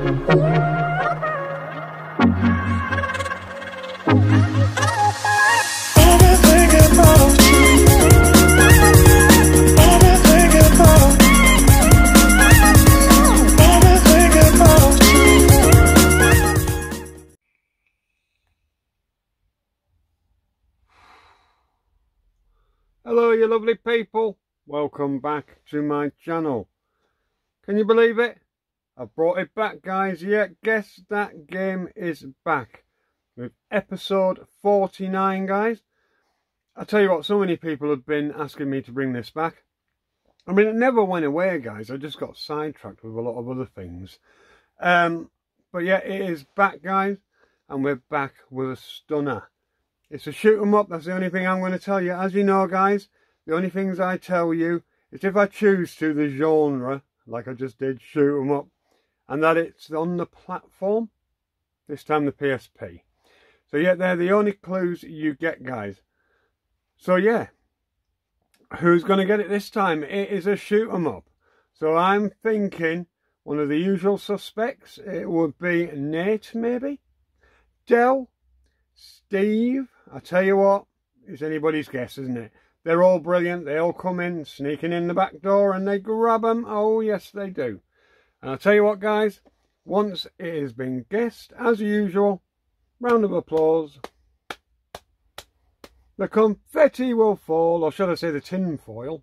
Hello you lovely people, welcome back to my channel. Can you believe it? I've brought it back guys, yeah, guess that game is back. With episode 49 guys. I tell you what, so many people have been asking me to bring this back. I mean, it never went away guys, I just got sidetracked with a lot of other things. Um, but yeah, it is back guys, and we're back with a stunner. It's a shoot 'em up, that's the only thing I'm going to tell you. As you know, guys, the only things I tell you is if I choose to the genre, like I just did, shoot 'em up, and that it's on the platform, this time the PSP. So yeah, they're the only clues you get, guys. So yeah, who's going to get it this time? It is a shoot 'em up. So I'm thinking one of the usual suspects. It would be Nate, maybe? Dell? Steve, I tell you what, it's anybody's guess, isn't it? They're all brilliant. They all come in, sneaking in the back door, and they grab them. Oh, yes, they do. And I'll tell you what, guys, once it has been guessed, as usual, round of applause. The confetti will fall, or should I say the tin foil.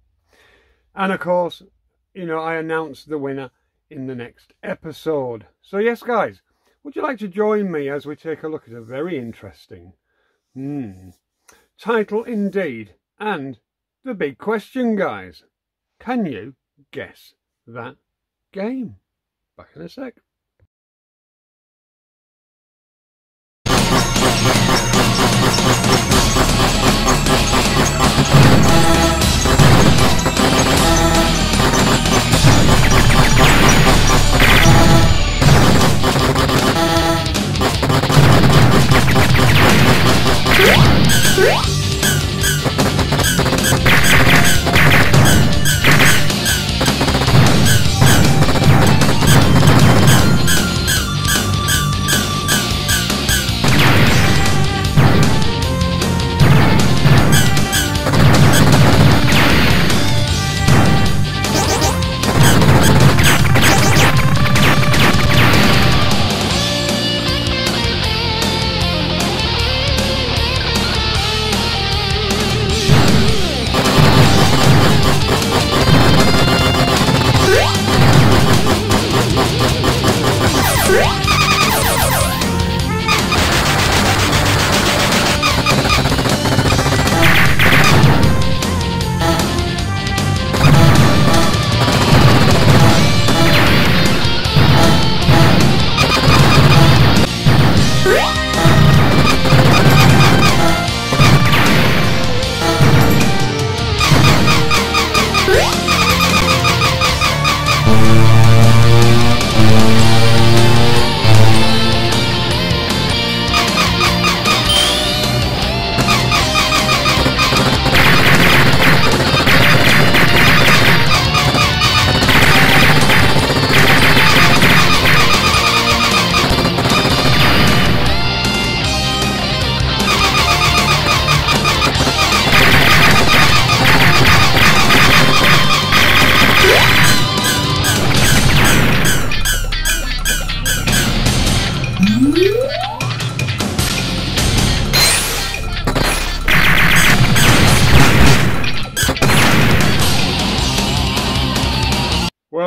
And of course, you know, I announce the winner in the next episode. So yes, guys, would you like to join me as we take a look at a very interesting hmm, title indeed? And the big question, guys. Can you guess that game? Back in a sec.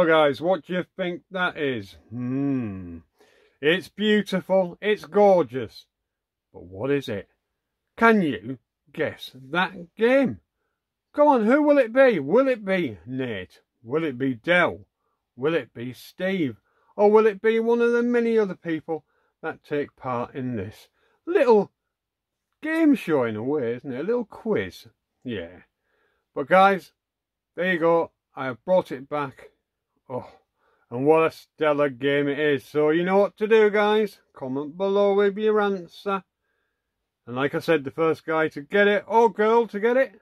Guys, what do you think that is? Hmm. It's beautiful. It's gorgeous. But what is it? Can you guess that game? Come on, who will it be? Will it be Nate? Will it be Dell? Will it be Steve? Or will it be one of the many other people that take part in this little game show in a way, isn't it? A little quiz. Yeah. But guys, there you go. I have brought it back. Oh, and what a stellar game it is. So you know what to do, guys. Comment below with your answer. And like I said, the first guy to get it, or girl to get it.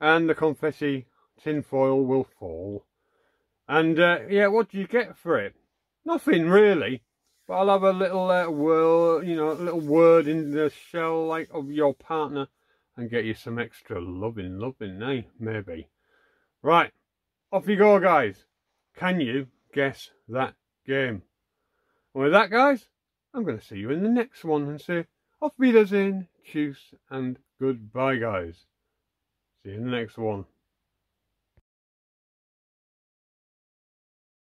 And the confetti tinfoil will fall. And uh, yeah, what do you get for it? Nothing really. But I'll have a little uh, you know, a little word in the shell like of your partner and get you some extra loving, loving, eh? Maybe. Right, off you go, guys. Can you guess that game? And with that, guys, I'm going to see you in the next one and say auf Wiedersehen, tschüss, and goodbye, guys. See you in the next one.